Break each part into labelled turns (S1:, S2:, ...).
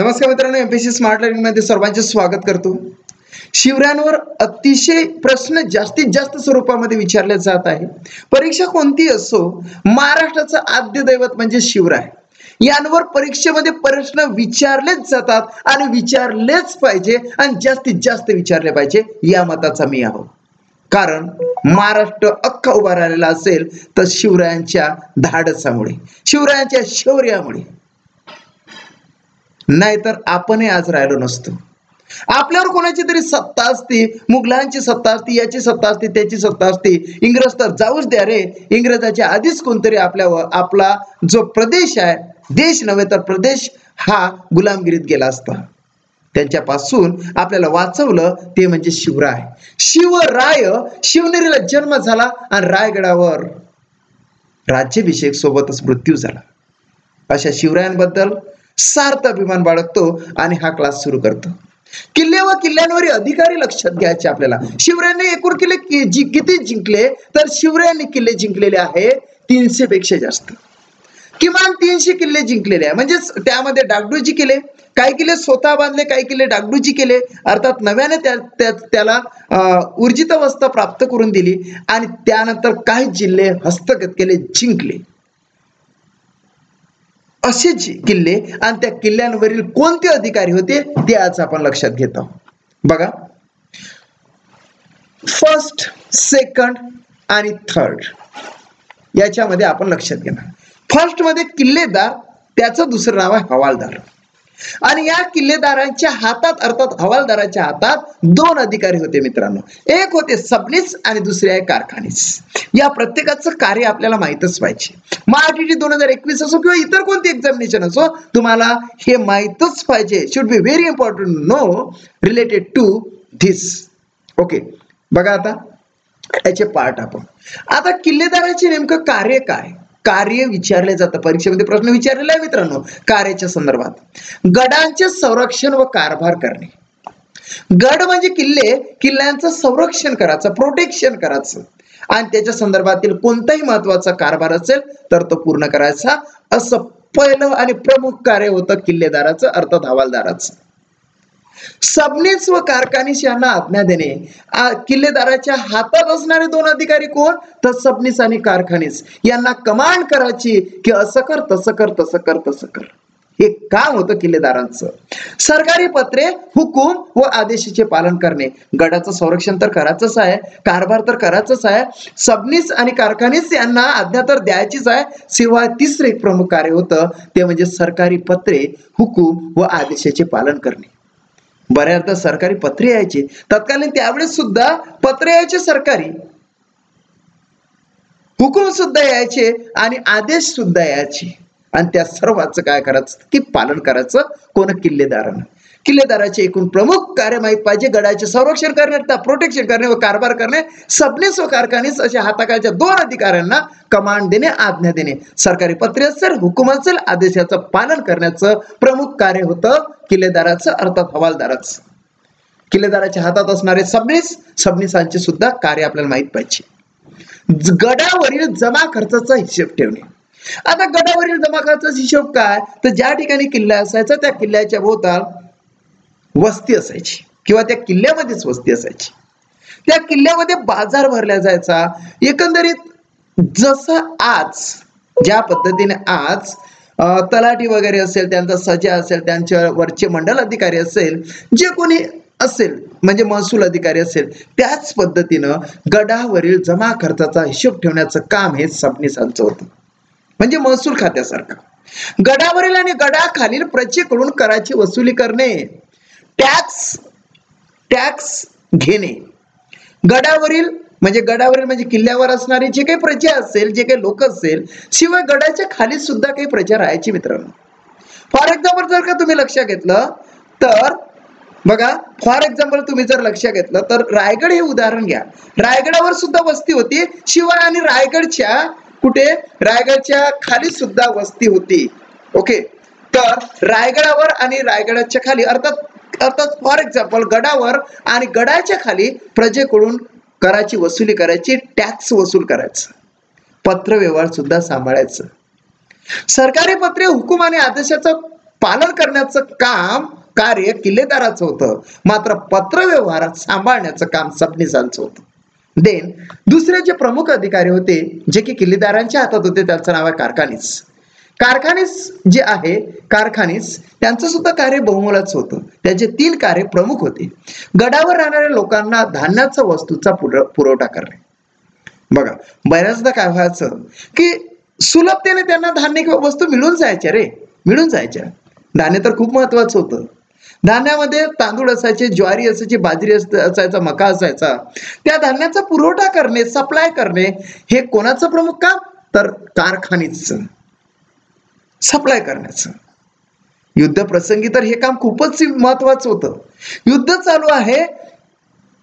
S1: नमस्कार मित्रांनो MPC smart लर्निंगमध्ये सर्वांचे स्वागत करतो. शिवरायांवर अतिशय प्रश्न जास्तीत जास्त स्वरूपामध्ये विचारले जात आहे. परीक्षा कोणती असो महाराष्ट्राचं आद्य दैवत म्हणजे शिवराय. यांवर परीक्षेमध्ये प्रश्न विचारलेच जातात आणि विचारलेच पाहिजे आणि जास्तीत जास्त विचारले पाहिजे या मताचा मी आहो कारण महाराष्ट्र अख्खा उभा राहिलेला असेल तर शिवरायांच्या धाडसामुळे शिवरायांच्या शौर्यामुळे. नाहीतर आपणही आज राहिलो नसतो. आपल्यावर कोणाची तरी सत्ता असती मुघलांची सत्ता असती याची सत्ता असती त्याची सत्ता असती इंग्रज तर जाऊच द्या रे. इंग्रजाच्या आधीच कोणतरी आपल्यावर आपला जो प्रदेश आहे देश नव्हे तर प्रदेश हा गुलामगिरीत गेला असता. त्यांच्यापासून आपल्याला वाचवलं ते म्हणजे शिवराय. शिवराय शिवनेरीला जन्म झाला आणि रायगडावर राज्याभिषेक सोबतच मृत्यू झाला. अशा शिवरायांबद्दल सार्थ अभिमान बाळगतो आणि हा क्लास सुरू करतो. किल्ले व किल्ल्यांवरील अधिकारी लक्षात घ्यायचे आपल्याला. शिवरायांनी एकूण किल्ले कि- किती जिंकले? तर शिवरायांनी किल्ले जिंकलेले आहे तीनशे पेक्षा जास्त. किमान तीनशे किल्ले जिंकलेले आहे. म्हणजे त्यामध्ये डागडूजी केले. काही किल्ले स्वतः बांधले काही किल्ले डागडुजी केले. अर्थात नव्याने त्या त्याला अं, ऊर्जित अवस्था प्राप्त करून दिली आणि त्यानंतर काही जिल्हे हस्तगत केले जिंकले. असे किल्ले आणि त्या किल्ल्यांवरील कोणते अधिकारी होते ते आज आपण लक्षात घेत. आहोत बघा. फर्स्ट सेकंड आणि थर्ड याच्यामध्ये आपण लक्षात घेणार. फर्स्टमध्ये किल्लेदार त्याचं दुसरं नाव आहे हवालदार. आणि या किल्लेदारांच्या हातात अर्थात हवालदाराच्या हातात दोन अधिकारी होते मित्रांनो. एक होते सबनीस आणि दुसरे आहे कारखानीस. या प्रत्येकाचं कार्य आपल्याला माहीतच पाहिजे. महाटी दोन हजार एकवीस असो किंवा इतर कोणती एक्झामिनेशन असो तुम्हाला हे माहीतच पाहिजे. Should be very important no related to this okay बघा आता याचे पार्ट आपण. आता किल्लेदाराचे नेमकं कार्य काय? कार्य विचारले जातं. परीक्षेमध्ये प्रश्न विचारलेला आहे मित्रांनो कार्याच्या संदर्भात. गडांचे संरक्षण व कारभार करणे. गड म्हणजे किल्ले किल्ल्यांचं संरक्षण करायचं प्रोटेक्शन करायचं. आणि त्याच्या संदर्भातील कोणताही महत्त्वाचा कारभार असेल तर तो पूर्ण करायचा. असं पहिलं आणि प्रमुख कार्य होतं किल्लेदाराचं अर्थात हवालदाराचं. सबनीस व कारखानीस यांना आज्ञा देणे. किल्लेदाराच्या हातात असणारे दोन अधिकारी कोण? तर सबनीस आणि कारखानीस. यांना कमांड करायची की असं कर तसं कर तसं कर तसं कर. हे काम होतं किल्लेदारांचं. सरकारी पत्रे हुकूम व आदेशाचे पालन करणे. गडाचं संरक्षण तर करायचंच आहे. कारभार तर करायचंच आहे. सबनीस आणि कारखानीस यांना आज्ञा तर द्यायचीच आहे. शिवाय तिसरे एक प्रमुख कार्य होतं. ते म्हणजे सरकारी पत्रे हुकूम व आदेशाचे पालन करणे. बऱ्याचदा सरकारी पत्रे यायचे. तत्कालीन त्यावेळेस सुद्धा पत्रे यायचे सरकारी. हुकूम सुद्धा यायचे आणि आदेश सुद्धा यायचे. आणि त्या सर्वांचं काय करायचं? की पालन करायचं कोण? किल्लेदारानं. किल्लेदाराचे एकूण प्रमुख कार्य माहीत पाहिजे. गडाचे संरक्षण करणे त्या प्रोटेक्शन करणे व कारभार करणे सबनेस व कारखानीस अशा हाताखालच्या दोन अधिकाऱ्यांना कमांड देणे आज्ञा देणे. सरकारी पत्रे असेल हुकूम असेल आदेशाचं पालन करण्याचं प्रमुख कार्य होतं किल्लेदाराचं अर्थात हवालदाराचं. किल्लेदाराच्या हातात असणारे सबनीस सबनीसांचे सुद्धा कार्य आपल्याला माहीत पाहिजे. गडावरील जमा खर्चाचा हिशेब ठेवणे. आता गडावरील जमा खर्चाचा हिशोब काय? तर ज्या ठिकाणी किल्ला असायचा त्या किल्ल्याच्या भोवताल वस्ती असायची. किंवा त्या किल्ल्यामध्येच वस्ती असायची. त्या किल्ल्यामध्ये बाजार भरला जायचा. एकंदरीत जसं आज ज्या पद्धतीने आज तलाठी वगैरे असेल त्यांचा सजा असेल त्यांच्या वरचे मंडल अधिकारी असेल जे कोणी असेल म्हणजे महसूल अधिकारी असेल त्याच पद्धतीनं गडावरील जमा खर्चाचा हिशोब ठेवण्याचं काम हे सबनीसांचं होतं. म्हणजे महसूल खात्यासारखं. गडावरील आणि गडाखालील प्रजेकडून कराची वसुली करणे. टॅक्स टॅक्स घेणे. गडावरील म्हणजे गडावरील म्हणजे किल्ल्यावर असणारी जे काही प्रजा असेल जे काही लोक असेल शिवाय गडाच्या खाली सुद्धा काही प्रजा राहायची मित्रांनो. फॉर एक्झाम्पल जर का तुम्ही लक्षात घेतलं तर बघा फॉर एक्झाम्पल तुम्ही जर लक्षात घेतलं तर रायगड हे उदाहरण घ्या. रायगडावर सुद्धा वस्ती होती शिवाय आणि रायगडच्या कुठे? रायगडच्या खाली सुद्धा वस्ती होती. ओके तर रायगडावर आणि रायगडाच्या खाली अर्थात अर्थात फॉर एक्झाम्पल गडावर आणि गडाच्या खाली प्रजेकडून कराची वसुली करायची टॅक्स वसूल करायचं. पत्रव्यवहार सुद्धा सांभाळायचं. सरकारी पत्रे हुकूम आणि आदेशाचं पालन करण्याचं काम कार्य किल्लेदाराचं होतं. मात्र पत्रव्यवहार सांभाळण्याचं काम सबनिसांचं होतं. देन दुसरे जे प्रमुख अधिकारी होते जे की किल्लेदारांच्या हातात होते त्यांचं नाव आहे कारखानीस कारखानेस जे आहे कारखानेस त्यांचं सुद्धा कार्य बहुमोलाचं होतं. त्याचे तीन कार्य प्रमुख होते. गडावर राहणाऱ्या लोकांना धान्याचा वस्तूचा पुरवठा करणे. बघा बऱ्याचदा काय व्हायचं की सुलभतेने त्यांना धान्य किंवा वस्तू मिळून जायच्या रे. मिळून जायच्या. धान्य तर खूप महत्वाचं होतं. धान्यामध्ये तांदूळ असायचे ज्वारी असायची बाजरी असायचा मका असायचा. त्या धान्याचा पुरवठा करणे सप्लाय करणे हे कोणाचं प्रमुख काम? तर कारखानीचं. सप्लाय करण्याचं. युद्ध प्रसंगी तर हे काम खूपच महत्वाचं होतं. युद्ध चालू आहे.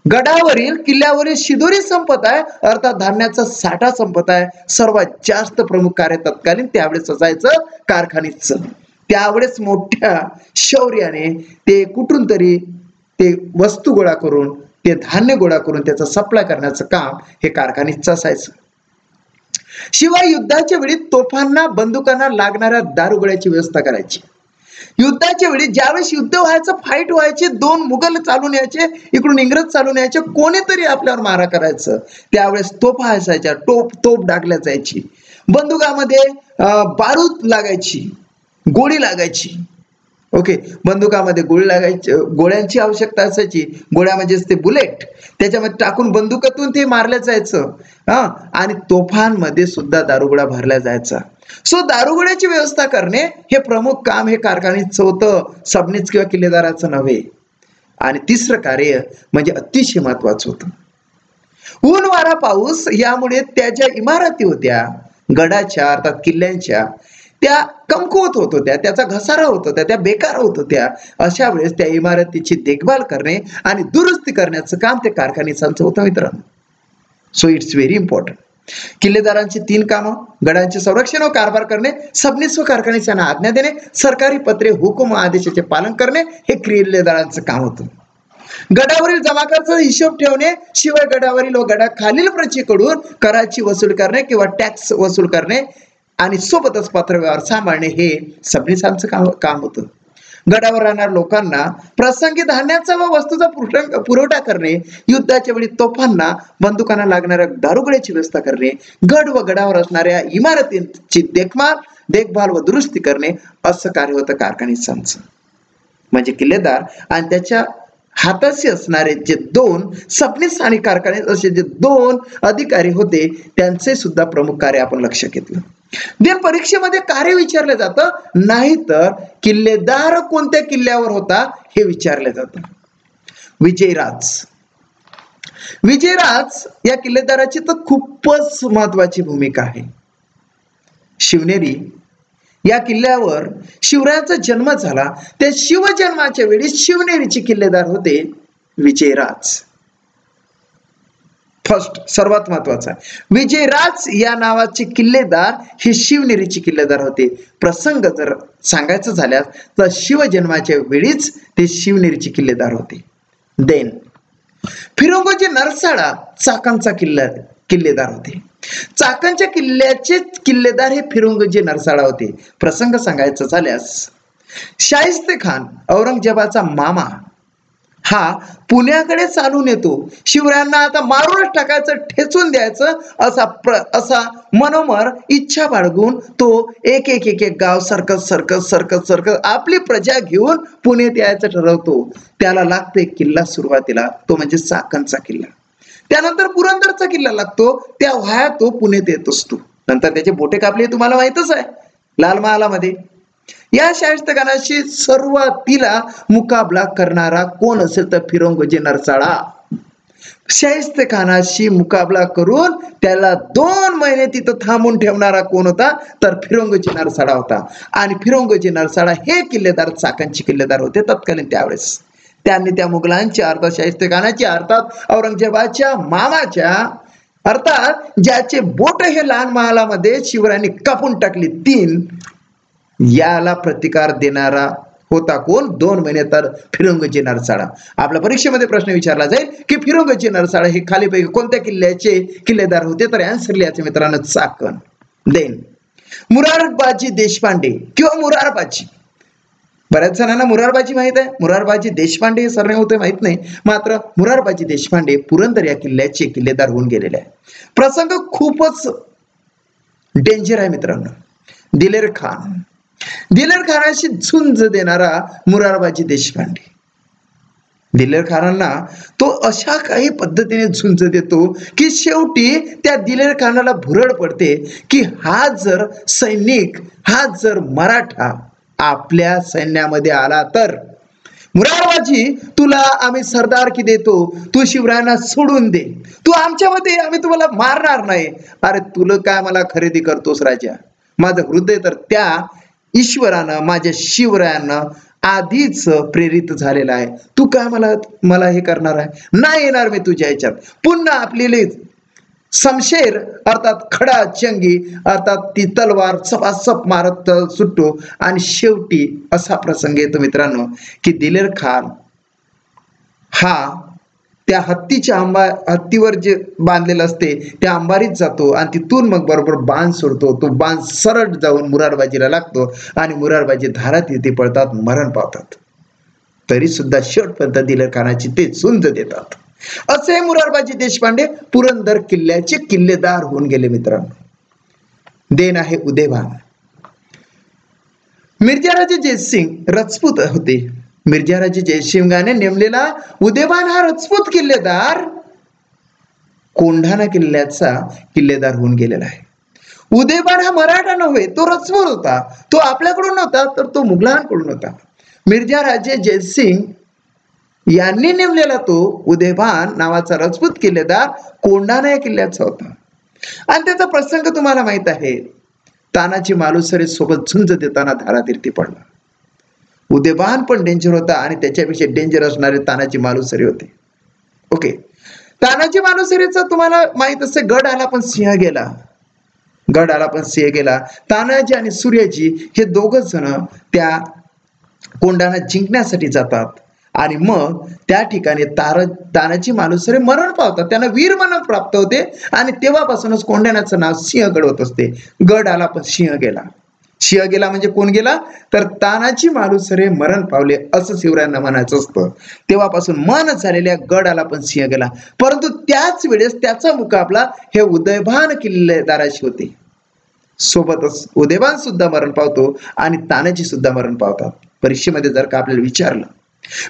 S1: गडावरील किल्ल्यावरील शिदोरी संपत आहे. अर्थात धान्याचा साठा संपत आहे. सर्वात जास्त प्रमुख कार्य तत्कालीन त्यावेळेस असायचं कारखानीच त्यावेळेस मोठ्या शौर्याने ते कुठून तरी ते वस्तू गोळा करून ते धान्य गोळा करून त्याचा सप्लाय करण्याचं काम हे कारखानीचं असायचं. शिवाय युद्धाच्या वेळी तोफांना बंदुकांना लागणाऱ्या दारुगोळ्याची व्यवस्था करायची. युद्धाच्या वेळी ज्यावेळेस युद्ध व्हायचं फाईट व्हायचे दोन मुघल चालून यायचे इकडून इंग्रज चालून यायचे कोणीतरी आपल्यावर मारा करायचं. त्यावेळेस तोफा असायच्या टोप तोप डाकल्या जायची. बंदुकामध्ये बारूद लागायची गोळी लागायची. ओके. बंदुकामध्ये गोळी लागायची गोळ्यांची आवश्यकता असायची. गोळ्या म्हणजेच ते बुलेट. त्याच्यामध्ये टाकून बंदुकातून ते मारलं जायचं. हा. आणि तोफांमध्ये सुद्धा दारुगोळा भरला जायचा. सो दारुगोळ्याची व्यवस्था करणे हे प्रमुख काम हे कारखान्याचं होतं. सबनीच किंवा किल्लेदाराचं नव्हे. आणि तिसरं कार्य म्हणजे अतिशय महत्वाचं होतं. ऊन वारा पाऊस यामुळे त्या ज्या इमारती होत्या गडाच्या अर्थात किल्ल्यांच्या त्या कमकुवत होत होत्या त्याचा घसारा होत होत्या त्या बेकार होत होत्या. अशा वेळेस त्या इमारतीची देखभाल करणे आणि दुरुस्ती करण्याचं काम ते कारखानीसांचं होतं मित्रांनो. सो इट्स व्हेरी इम्पॉर्टंट किल्लेदारांची तीन कामं गडांचे संरक्षण व कारभार करणे सबनिस्व कारखान्याच्या आज्ञा देणे सरकारी पत्रे हुकुम आदेशाचे पालन करणे हे किल्लेदारांचं काम होतं. गडावरील जमाकरचा हिशोब ठेवणे शिवाय गडावरील व गडाखालील प्रजेकडून कराची वसूल करणे किंवा टॅक्स वसूल करणे आणि सोबतच पत्रव्यवहार सांभाळणे हे सबनिसांचं काम काम होतं. गडावर राहणाऱ्या लोकांना प्रसंगी धान्याचा व वस्तूचा पुरवठा करणे युद्धाच्या वेळी तोफांना बंदुकांना लागणाऱ्या दारुगड्याची व्यवस्था करणे गड व गडावर असणाऱ्या इमारतींची देखभाल देखभाल व दुरुस्ती करणे असं कार्य होतं कारखानिसांचं म्हणजे किल्लेदार आणि त्याच्या हाताशी असणारे जे दोन सपनीस आणि कारखाने असे जे दोन अधिकारी होते त्यांचे सुद्धा प्रमुख कार्य आपण लक्ष घेतलं. देन परीक्षेमध्ये कार्य विचारलं जातं नाही तर किल्लेदार कोणत्या किल्ल्यावर होता हे विचारलं जातं. विजयराज. विजयराज या किल्लेदाराची तर खूपच महत्वाची भूमिका आहे. शिवनेरी या किल्ल्यावर शिवरायाचा जन्म झाला. त्या शिवजन्माच्या वेळी शिवनेरीचे किल्लेदार होते विजयराज. फर्स्ट सर्वात महत्त्वाचा विजयराज या नावाचे किल्लेदार हे शिवनेरीचे किल्लेदार होते. प्रसंग जर सांगायचं झाल्यास तर शिवजन्माच्या वेळीच ते शिवनेरीचे किल्लेदार होते. देन फिरंगोजी नरसाळा चाकांचा किल्ला किल्लेदार होते. चाकणच्या किल्ल्याचे किल्लेदार हे फिरंगोजी नरसाळा होते. प्रसंग सांगायचं झाल्यास शाहिस्ते खान औरंगजेबाचा मामा हा पुण्याकडे चालून येतो. शिवरायांना आता मारूनच टाकायचं ठेचून द्यायचं असा प्र असा मनोमर इच्छा बाळगून तो एक एक एक एक गाव सरकत सरकत सरकत सरकत आपली प्रजा घेऊन पुण्यात यायचं ठरवतो. त्याला लागतो एक किल्ला सुरुवातीला. तो म्हणजे चाकणचा किल्ला. त्यानंतर पुरंदरचा किल्ला लागतो. त्या व्हाया तो पुण्यात येत असतो. नंतर त्याचे बोटे कापले तुम्हाला माहितच आहे. लाल महालामध्ये. या शाहिस्तखानाशी सुरुवातीला मुकाबला करणारा कोण असेल तर फिरंगोजी नरसाळा. शाहिस्तखानाशी मुकाबला करून त्याला दोन महिने तिथं थांबून ठेवणारा कोण होता? तर फिरंगोजी नरसाळा होता. आणि फिरंगोजी नरसाळा हे किल्लेदार चाकणचे किल्लेदार होते तत्कालीन त्यावेळेस. त्यांनी त्या मुघलांची अर्थात शाहिस्तखानाची अर्थात औरंगजेबाच्या मामाच्या अर्थात ज्याचे बोट हे लहान महालामध्ये शिवरायांनी कापून टाकली तीन याला प्रतिकार देणारा होता कोण? दोन महिने तर फिरंगजी नरसाळा. आपल्या परीक्षेमध्ये प्रश्न विचारला जाईल की फिरंगजी नरसाळा हे खालीपैकी कोणत्या किल्ल्याचे किल्लेदार होते? तर आन्सर लिहायचे मित्रांनो चाकण. देन मुरारबाजी देशपांडे किंवा मुरारबाजी. बऱ्याच जणांना मुरारबाजी माहीत आहे. मुरारबाजी देशपांडे हे सरणे होते माहीत नाही. मात्र मुरारबाजी देशपांडे पुरंदर या किल्ल्याचे किल्लेदार होऊन गेलेले आहे. प्रसंग खूपच डेंजर आहे मित्रांनो. दिलेर खान. दिलेरखानाशी झुंज देणारा मुरारबाजी देशपांडे. दिलेरखानांना तो अशा काही पद्धतीने झुंज देतो की शेवटी त्या दिलेरखानाला भुरळ पडते की हा जर सैनिक हा जर मराठा आपल्या सैन्यामध्ये आला तर. मुरारबाजी तुला आम्ही सरदार की देतो तू शिवरायांना सोडून दे. तू आमच्यामध्ये आम्ही तुम्हाला मारणार नाही. अरे तुला काय मला खरेदी करतोस राजा? माझं हृदय तर त्या ईश्वरानं माझ्या शिवरायानं आधीच प्रेरित झालेला आहे. तू काय मला मला हे करणार आहे? नाही येणार मी तुझ्या ह्याच्यात. पुन्हा आपली समशेर अर्थात खडा चंगी अर्थात ती तलवार सपासप मारत सुटतो आणि शेवटी असा प्रसंग येतो मित्रांनो की दिलेर खान हा त्या हत्तीच्या आंबा हत्तीवर जे बांधलेलं असते त्या अंबारीत जातो आणि तिथून मग बरोबर बाण सोडतो. तो बाण सरळ जाऊन मुरारबाजीला लागतो आणि मुरारबाजी धारात येते पळतात मरण पावतात. तरी सुद्धा शेवटपर्यंत दिलं कानाची ते झुंज देतात. असे मुरारबाजी देशपांडे पुरंदर किल्ल्याचे किल्लेदार होऊन गेले मित्रांनो. देन आहे उदयभान. मिर्जाराजे जयसिंग रजपूत होते. मिर्जाराजे जयसिंगाने नेमलेला उदयभान हा रजपूत किल्लेदार. कोंढाणा किल्ल्याचा किल्लेदार होऊन गेलेला आहे. उदयबान हा मराठा नव्हे तो रजपूत होता. तो आपल्याकडून नव्हता तर तो मुघलांकडून होता. मिर्जा राजे जयसिंग यांनी नेमलेला तो उदयभान नावाचा रजपूत किल्लेदार कोंढाणा या किल्ल्याचा होता. आणि त्याचा प्रसंग तुम्हाला माहीत आहे. तानाची मालुसरे सोबत झुंज देताना धारातीर्थी पडला. उदयभान पण डेंजर होता आणि त्याच्यापेक्षा डेंजर असणारे तानाजी मालुसरी होते. ओके तानाजी मालुसरीचा तुम्हाला माहीत असते गड आला पण सिंह गेला. गड आला पण सिंह गेला. तानाजी आणि सूर्यजी हे दोघच जण त्या कोंडाणा जिंकण्यासाठी जातात. आणि मग त्या ठिकाणी तार तानाजी मालुसरे मरण पावतात. त्यांना वीर मरण प्राप्त होते आणि तेव्हापासूनच कोंढाण्याचं नाव सिंहगड होत असते. गड आला पण सिंह गेला. सिंह गेला म्हणजे कोण गेला? तर तानाजी मालुसरे मरण पावले असं शिवरायांना म्हणायचं असतं. तेव्हापासून मन झालेल्या गडाला पण सिंह गेला. परंतु त्याच वेळेस त्याचा मुकाबला हे उदयभान किल्लेदाराशी होते. सोबतच उदयभान सुद्धा मरण पावतो आणि तानाजी सुद्धा मरण पावतात. परीक्षेमध्ये जर का आपल्याला विचारलं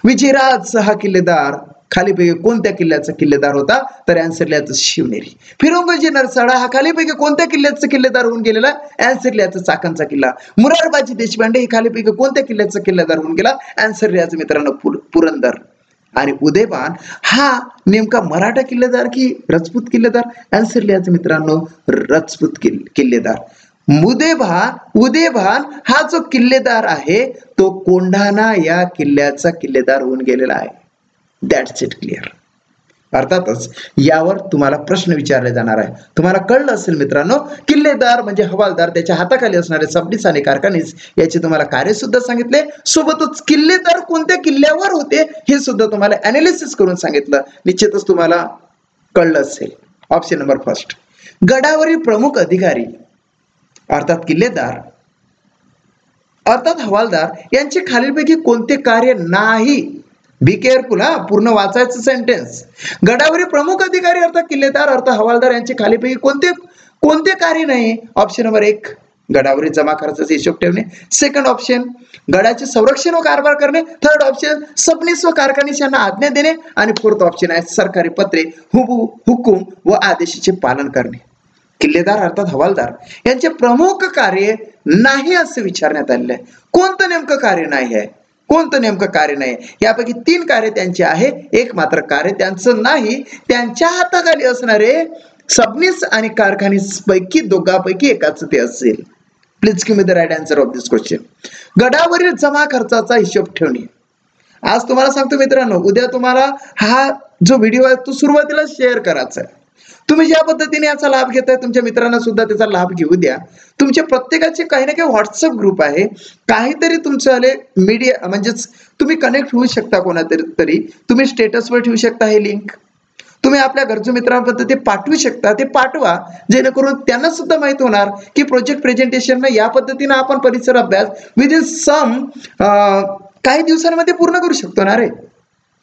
S1: विजयराज हा किल्लेदार खालीपैकी कोणत्या किल्ल्याचा किल्लेदार होता? तर अँसरल्याचं शिवनेरी. फिरंगोजी नरसाडा हा खालीपैकी कोणत्या किल्ल्याचा किल्लेदार होऊन गेलेला? अँसरल्याचा चाकणचा किल्ला. मुरारबाजी देशपांडे हे खालीपैकी कोणत्या किल्ल्याचा किल्लेदार होऊन गेला? अँसरल्याचं मित्रांनो पुरंदर. आणि उदयबान हा नेमका मराठा किल्लेदार की रजपूत किल्लेदार? अँसरल्याचं मित्रांनो रजपूत किल्लेदार. मुदेभान उदयभान हा जो किल्लेदार आहे तो कोंढाणा या किल्ल्याचा किल्लेदार होऊन गेलेला आहे. दॅट्स इट क्लिअर अर्थातच यावर तुम्हाला प्रश्न विचारले जाणार आहे. तुम्हाला कळलं असेल मित्रांनो किल्लेदार म्हणजे हवालदार त्याच्या हाताखाली असणारे सबडीस आणि कारखानीस याचे तुम्हाला कार्य सुद्धा सांगितले. सोबतच किल्लेदार कोणत्या किल्ल्यावर होते हे सुद्धा तुम्हाला अनालिसिस करून सांगितलं. निश्चितच तुम्हाला कळलं असेल. ऑप्शन नंबर फर्स्ट गडावरील प्रमुख अधिकारी अर्थात किल्लेदार अर्थात हवालदार यांचे खालीलपैकी कोणते कार्य नाही? बी केअरफुल हा. पूर्ण वाचायचं सेंटेन्स गडावरील प्रमुख अधिकारी अर्थात किल्लेदार अर्थ हवालदार यांचे खालीपैकी कोणते कोणते कार्य नाही? ऑप्शन नंबर एक गडावरील जमा खर्चाचा हिशोब ठेवणे. सेकंड ऑप्शन गडाचे संरक्षण व कारभार करणे. थर्ड ऑप्शन सबनीस व कारखानीस यांना आज्ञा देणे. आणि फोर्थ ऑप्शन आहे सरकारी पत्रे हुबू हुकूम व आदेशाचे पालन करणे. किल्लेदार अर्थात हवालदार. यांचे प्रमुख कार्य नाही असे विचारण्यात आलेले आहे. कोणतं नेमकं कार्य नाही आहे? कोणतं नेमकं कार्य नाही. यापैकी तीन कार्य त्यांचे आहे. एक मात्र कार्य त्यांचं नाही. त्यांच्या हाताखाली असणारे सबनीस आणि कारखानीस पैकी दोघांपैकी एकाच ते असेल. प्लीज किमी the right answer of this question गडावरील जमा खर्चाचा हिशोब ठेवणे. आज तुम्हाला सांगतो मित्रांनो उद्या तुम्हाला हा जो व्हिडिओ आहे तो सुरुवातीला शेअर करायचा आहे. तुम्ही ज्या पद्धतीने याचा लाभ घेताय तुमच्या मित्रांना सुद्धा त्याचा लाभ घेऊ द्या. तुमच्या प्रत्येकाचे काही ना काही व्हॉट्सअप ग्रुप आहे. काहीतरी तुमचं मीडिया म्हणजेच तुम्ही कनेक्ट होऊ शकता कोणातरी तरी. तुम्ही स्टेटसवर ठेवू शकता हे लिंक तुम्ही आपल्या गरजू मित्रांबद्दल ते पाठवू शकता. ते पाठवा जेणेकरून त्यांना सुद्धा माहीत होणार की प्रोजेक्ट प्रेझेंटेशन या पद्धतीनं आपण परिसर अभ्यास विदिन सम काही दिवसांमध्ये पूर्ण करू शकतो ना रे?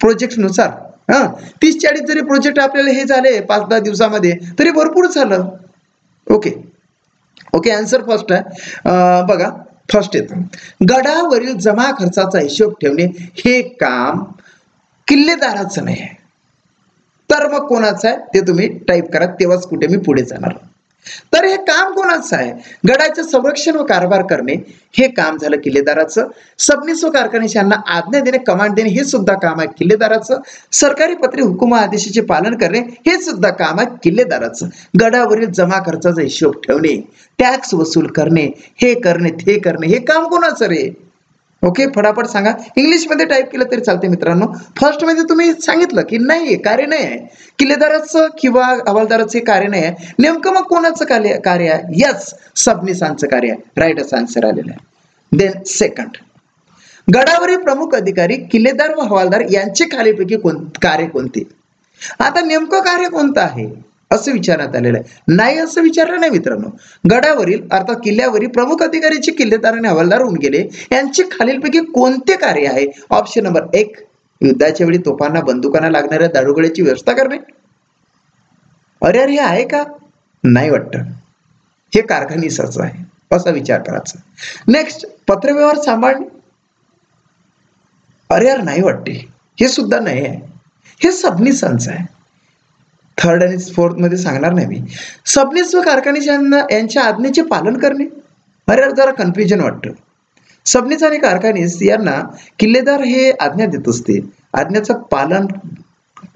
S1: प्रोजेक्टनुसार हा तीस चाळीस जरी प्रोजेक्ट आपल्याला हे झाले पाच दहा दिवसामध्ये तरी भरपूर झालं. ओके ओके आन्सर फर्स्ट आहे. बघा फर्स्ट येतं. गडावरील जमा खर्चाचा हिशोब ठेवणे हे काम किल्लेदाराचं नाही आहे. तर मग कोणाचं आहे? ते तुम्ही टाईप करा तेव्हाच कुठे मी पुढे जाणार. तर हे काम कोणाचं आहे? गडाचं संरक्षण व कारभार करणे हे काम झालं किल्लेदाराचं. सबनीस व कारखान्याशांना आज्ञा देणे कमांड देणे हे सुद्धा काम आहे किल्लेदाराचं. सरकारी पत्रे हुकुम आदेशाचे पालन करणे हे सुद्धा काम आहे किल्लेदाराचं. गडावरील जमा खर्चाचा हिशोब ठेवणे टॅक्स वसूल करणे हे करणे ते करणे हे काम कोणाचं रे? ओके फटाफट सांगा. इंग्लिशमध्ये टाईप केलं तरी चालते मित्रांनो. फर्स्टमध्ये तुम्ही सांगितलं की नाही कार्य नाही आहे. किल्लेदाराचं किंवा हवालदाराचं कार्य नाही आहे. नेमकं मग कोणाचं कार्य कार्य आहे? यस सबनिसांचं कार्य आहे. रायडर्स आन्सर आलेलं आहे. देन सेकंड गडावरील प्रमुख अधिकारी किल्लेदार व हवालदार यांचे खालीपैकी कोण कार्य कोणते? आता नेमकं कार्य कोणतं आहे? असं विचारण्यात आलेलं आहे. नाही असं विचारलं नाही मित्रांनो. गडावरील अर्थात किल्ल्यावरील प्रमुख अधिकाऱ्याचे किल्लेदार आणि हवालदार होऊन गेले. यांचे खालीलपैकी कोणते कार्य आहे? ऑप्शन नंबर एक युद्धाच्या वेळी तोफांना बंदुकांना लागणाऱ्या दारुगोळ्याची व्यवस्था करणे. अरे अरे हे आहे का? नाही वाटत. हे कारखानीसाच आहे. असा विचार करायचा. नेक्स्ट पत्रव्यवहार सांभाळणे अरे यार नाही वाटते. हे सुद्धा नाही आहे. हे सबनिसांचं आहे. थर्ड आणि फोर्थमध्ये सांगणार नाही मी. सबनीस व कारखानीशांना यांच्या आज्ञेचे पालन करणे अरे जरा कन्फ्युजन वाटतं. सबनीस आणि कारखानीस यांना किल्लेदार हे आज्ञा देत असते. आज्ञाचं पालन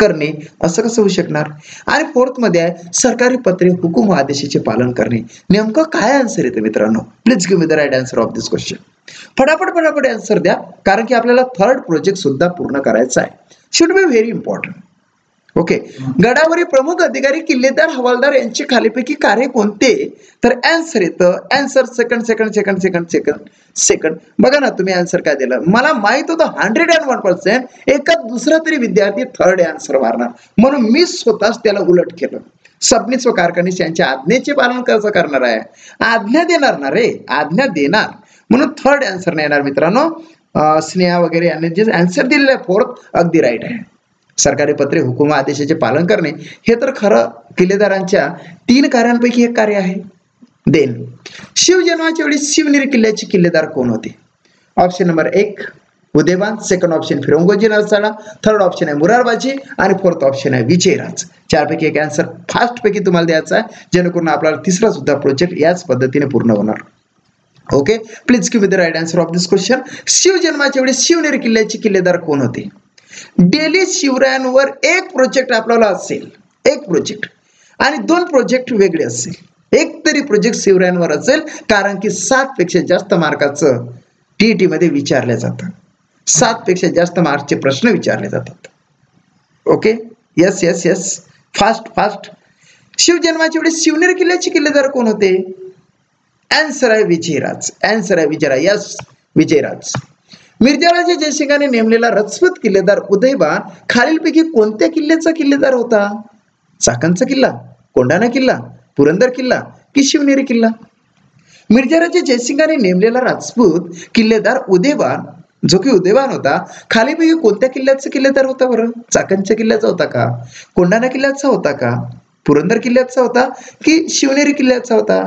S1: करणे असं कसं होऊ शकणार? आणि फोर्थमध्ये आहे सरकारी पत्रे हुकुम आदेशाचे पालन करणे. नेमकं काय आन्सर येते मित्रांनो? Please give me the right answer of this question फटाफट फटाफट आन्सर द्या कारण की आपल्याला थर्ड प्रोजेक्ट सुद्धा पूर्ण करायचा आहे. Should be very important okay. गडावरील प्रमुख अधिकारी किल्लेदार हवालदार यांचे खालीपैकी कार्य कोणते? तर अँसर येतं. Answer second second second second second second बघा ना तुम्ही अँसर काय दिलं. मला माहीत होतं हंड्रेड अँड वन पर्सेंट एका दुसरा तरी विद्यार्थी थर्ड आन्सर मारणार. म्हणून मी स्वतःच त्याला उलट केलं. सबनीस व कारखानीस यांच्या आज्ञेचे पालन कसं करणार आहे? आज्ञा देणार ना रे. आज्ञा देणार. म्हणून थर्ड आन्सर नाही येणार मित्रांनो. स्नेहा वगैरे यांनी जे आन्सर दिलेलं आहे फोर्थ अगदी राईट आहे. सरकारी पत्रे हुकुम आदेशाचे पालन करणे हे तर खरं किल्लेदारांच्या तीन कार्यांपैकी एक कार्य आहे. देन शिवजन्माच्या वेळी शिवनेरी किल्ल्याचे किल्लेदार कोण होते? ऑप्शन नंबर एक Udayvan. Second option Firangoji Narsala. Third option आहे मुरारबाजी. आणि फोर्थ ऑप्शन आहे विजयराज. चारपैकी एक आन्सर फास्ट पैकी तुम्हाला द्यायचा आहे. जेणेकरून आपल्याला तिसरा सुद्धा प्रोजेक्ट याच पद्धतीने पूर्ण होणार. Okay please give the right answer of this question शिवजन्माच्या वेळी शिवनेरी किल्ल्याचे किल्लेदार कोण होते? डेली शिवरायांवर एक प्रोजेक्ट आपल्याला असेल एक प्रोजेक्ट आणि दोन प्रोजेक्ट वेगळे असेल. एक तरी प्रोजेक्ट शिवरायांवर असेल कारण की सात पेक्षा जास्त मार्काचं टी मध्ये विचारलं जातं सात पेक्षा जास्त मार्कचे प्रश्न विचारले जातात. Okay yes yes yes fast fast शिवजन्माच्या वेळेस शिवनेर किल्ल्याचे किल्लेदार कोण होते? अँसर आहे विजयराज. अँसर आहे विजयराज. यस विजयराज. मिर्जाराजे जयसिंगाने नेमलेला रजपूत किल्लेदार उदयबान खालीलपैकी कोणत्या किल्ल्याचा किल्लेदार होता? चाकणचा किल्ला कोंढाणा किल्ला पुरंदर किल्ला की शिवनेरी किल्ला? मिर्जाराजे जयसिंगाने नेमलेला राजपूत किल्लेदार उदयबान जो की उदयवान होता खालीपैकी कोणत्या किल्ल्याचा किल्लेदार होता बरं? चाकणच्या किल्ल्याचा होता का? कोंढाणा किल्ल्याचा होता का? पुरंदर किल्ल्याचा होता की शिवनेरी किल्ल्याचा होता?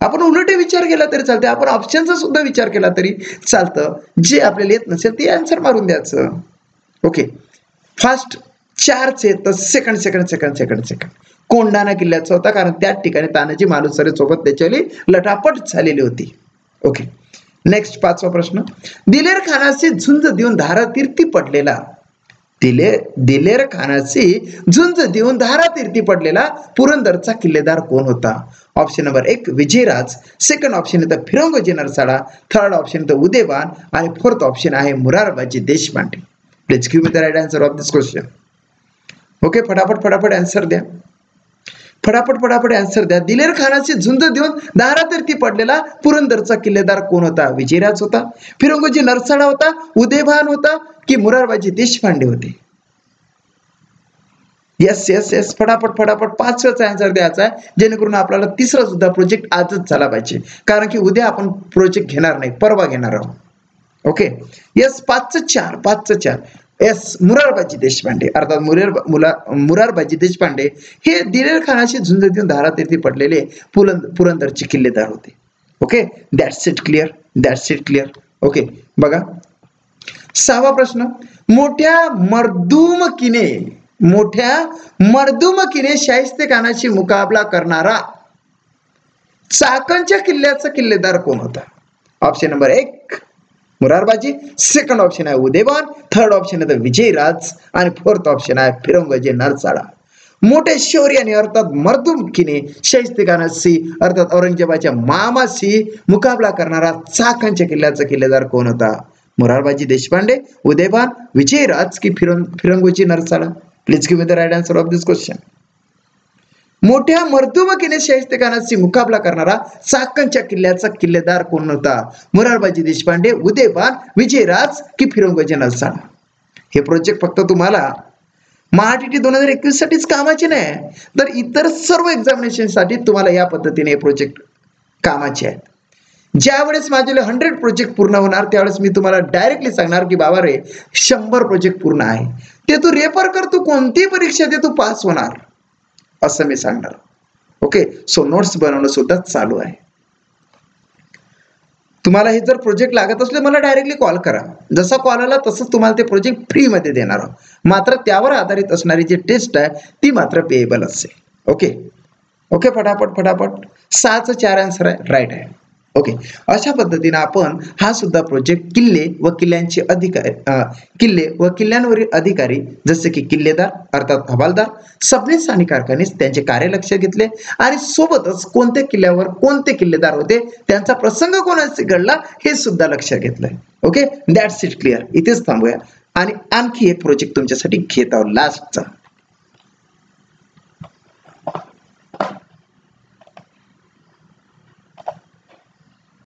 S1: आपण उलटे विचार केला तरी चालते आपण ऑप्शनचा सुद्धा विचार केला तरी चालतं. जे आपल्याला येत नसेल ते आन्सर मारून द्यायचं. ओके फास्ट चारचे तर second second second second second Kondana किल्ल्याचा होता कारण त्याच ठिकाणी तानाजी मालुसरे सोबत त्याच्यावली लटापट झालेली होती. ओके नेक्स्ट पाचवा प्रश्न. दिलेर खानाशी झुंज देऊन धारा तीर्थी पडलेला. दिले दिलेर खानाची झुंज देऊन धारा तीर्थी पडलेला पुरंदरचा किल्लेदार कोण होता? ऑप्शन नंबर एक विजयराज. सेकंड ऑप्शन येतं फिरंगोजी नरसाडा थर्ड ऑप्शन येतं उदयवान. आणि फोर्थ ऑप्शन आहे Murarbaji Deshpande. Please give me the right answer of this question okay फटाफट फटाफट आन्सर द्या. फटाफट फटाफट आन्सर द्या. दिलेर खानाची झुंज देऊन दारातीर्थी पडलेला पुरंदरचा किल्लेदार कोण होता? विजयराज होता. फिरंगोजी नरसाडा होता. उदयभान होता. की मुरारबाजी देशपांडे होते. येस येस येस फटाफट फटाफट पाचव्याचा आन्सर द्यायचा आहे. जेणेकरून आपल्याला तिसरा सुद्धा प्रोजेक्ट आजच झाला पाहिजे. कारण की उद्या आपण प्रोजेक्ट घेणार नाही परवा घेणार आहोत. ओके येस पाचचं चार पाचचं चार. येस मुरारबाजी देशपांडे. अर्थात मुरार मुला मुरारबाजी देशपांडे हे दिलेर खानाशी झुंज देऊन धारात येथे पडलेले पुरंद पुरंदरचे किल्लेदार होते. Okay that's it clear that's it clear okay बघा. सहावा प्रश्न. मोठ्या मर्दुमकीने मोठ्या मर्दुमकीने शाहिस्ते खानाशी मुकाबला करणारा चाकणच्या किल्ल्याचा किल्लेदार कोण होता? ऑप्शन नंबर एक मुरारबाजी. सेकंड ऑप्शन आहे उदयवान. थर्ड ऑप्शन आहे विजयराज. आणि फोर्थ ऑप्शन आहे फिरंगजे नरसाळा. मोठे शौर्याने अर्थात मर्दुमकीने शैस्तिकानाशी अर्थात औरंगजेबाच्या मामाशी मुकाबला करणारा चाकांच्या किल्ल्याचा किल्लेदार कोण होता? मुरारबाजी देशपांडे उदयवान विजयराज की फिरंग Firangoji Narsala. Please give the right answer of this question मोठ्या मर्दुमकीने शाहिस्तेखानाशी मुकाबला करणारा चाकणच्या किल्ल्याचा किल्लेदार कोण होता? मुरारबाजी देशपांडे उदयभान विजयराज की फिरंगोजी नरसाळा? हे प्रोजेक्ट फक्त तुम्हाला महाटीटी दोन हजार एकवीस साठीच कामाचे नाही तर इतर सर्व एक्झामिनेशनसाठी तुम्हाला या पद्धतीने हे प्रोजेक्ट कामाचे आहेत. ज्यावेळेस माझे हंड्रेड प्रोजेक्ट पूर्ण होणार त्यावेळेस मी तुम्हाला डायरेक्टली सांगणार की बाबा रे शंभर प्रोजेक्ट पूर्ण आहे. ते तू रेफर कर तू कोणती परीक्षा दे तू पास होणार. असं मी सांगणार. ओके सो नोट्स बनवणं सुद्धा चालू आहे. तुम्हाला हे जर प्रोजेक्ट लागत असले मला डायरेक्टली कॉल करा. जसा कॉल आला तसंच तुम्हाला ते प्रोजेक्ट फ्रीमध्ये देणार आहोत. मात्र त्यावर आधारित असणारी जी टेस्ट आहे ती मात्र पेएबल असेल. ओके ओके फटाफट फटाफट. सहाचं चार आन्सर आहे. राईट आहे. ओके अशा पद्धतीने आपण हा सुद्धा प्रोजेक्ट किल्ले व किल्ल्यांचे अधिकारी किल्ले व किल्ल्यांवरील अधिकारी जसे की किल्लेदार अर्थात हवालदार सबनीस आणि कारखानीस त्यांचे कार्य लक्ष घेतले आणि सोबतच कोणत्या किल्ल्यावर कोणते किल्लेदार होते त्यांचा प्रसंग कोणाशी घडला हे सुद्धा लक्ष घेतलंय. ओके दॅट्स इट क्लिअर इथेच थांबूया. आणि आणखी एक प्रोजेक्ट तुमच्यासाठी घेत आहोत. लास्टचा